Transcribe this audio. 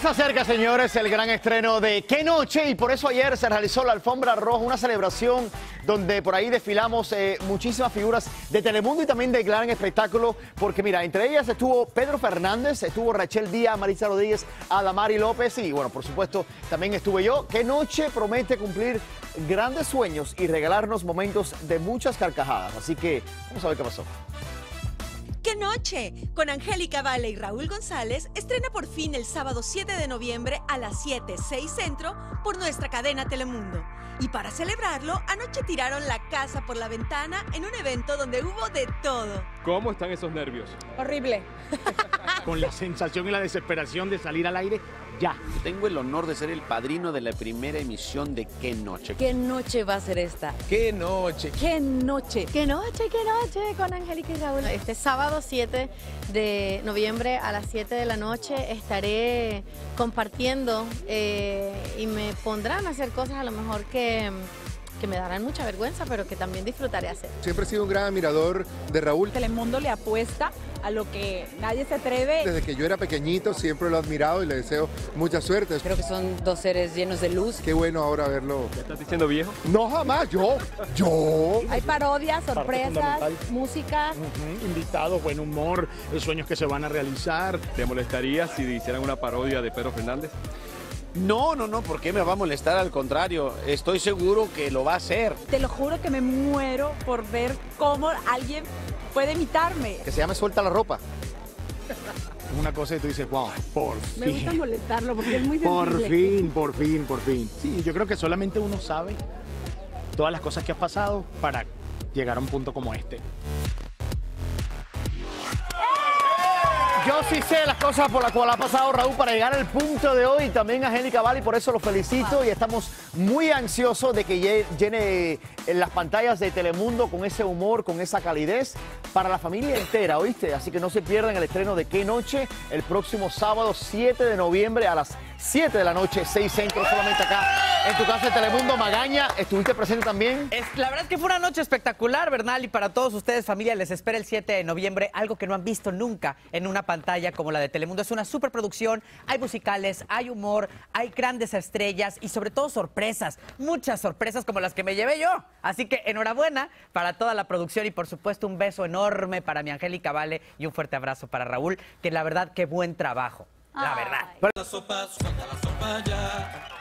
Se acerca, señores, el gran estreno de Qué Noche y por eso ayer se realizó la Alfombra Roja, una celebración donde por ahí desfilamos eh, muchísimas figuras de Telemundo y también de gran espectáculo, porque mira, entre ellas estuvo Pedro Fernández, estuvo Rachel Díaz, Marisa Rodríguez, Adamari López y bueno, por supuesto, también estuve yo. Qué Noche promete cumplir grandes sueños y regalarnos momentos de muchas carcajadas, así que vamos a ver qué pasó. ¡Qué noche! Con Angélica Vale y Raúl González estrena por fin el sábado 7 de noviembre a las 7, 6 centro por nuestra cadena Telemundo. Y para celebrarlo, anoche tiraron la casa por la ventana en un evento donde hubo de todo. ¿Cómo están esos nervios? Horrible. Con la sensación y la desesperación de salir al aire ya. Tengo el honor de ser el padrino de la primera emisión de Qué Noche. ¿Qué noche va a ser esta? ¡Qué noche! ¿Qué noche? ¿Qué noche? ¿Qué noche? Con Angélica y Raúl. Este sábado 7 de noviembre a las 7 de la noche estaré compartiendo eh, y me pondrán a hacer cosas a lo mejor que que me darán mucha vergüenza, pero que también disfrutaré hacer. Siempre he sido un gran admirador de Raúl. Telemundo le apuesta a lo que nadie se atreve. Desde que yo era pequeñito siempre lo he admirado y le deseo mucha suerte. Creo que son dos seres llenos de luz. Qué bueno ahora verlo. ¿Me estás diciendo viejo? No, jamás, yo, yo. Hay parodias, sorpresas, música. Invitados, buen humor, sueños que se van a realizar. ¿Te molestaría si hicieran una parodia de Pedro Fernández? No, no, no, ¿por qué me va a molestar? Al contrario, estoy seguro que lo va a hacer. Te lo juro que me muero por ver cómo alguien puede imitarme. Que se llame Suelta la ropa. Una cosa y tú dices, wow, por Me gusta fin. molestarlo porque es muy Por sensible. fin, por fin, por fin. Sí, yo creo que solamente uno sabe todas las cosas que has pasado para llegar a un punto como este. Yo sí sé las cosas por las cuales ha pasado Raúl para llegar al punto de hoy. También a Angélica Vale, y por eso lo felicito y estamos muy ansiosos de que lle- llene en las pantallas de Telemundo con ese humor, con esa calidez para la familia entera, ¿oíste? Así que no se pierdan el estreno de Qué Noche el próximo sábado 7 de noviembre a las 7 de la noche, 6 centros, solamente acá en tu casa de Telemundo. Magaña, ¿estuviste presente también? Es- la verdad es que fue una noche espectacular, Bernal, y para todos ustedes, familia, les espera el 7 de noviembre, algo que no han visto nunca en una pantalla como la de Telemundo. Es una superproducción, hay musicales, hay humor, hay grandes estrellas y sobre todo sorpresas, muchas sorpresas como las que me llevé yo. Así que enhorabuena para toda la producción y por supuesto un beso enorme para mi Angélica Vale y un fuerte abrazo para Raúl, que la verdad, qué buen trabajo, la verdad. La sopa, suelta la sopa ya.